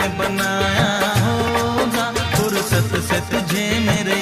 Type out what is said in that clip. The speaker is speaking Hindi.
ने बनाया होगा। फुर्सत से तुझे मेरे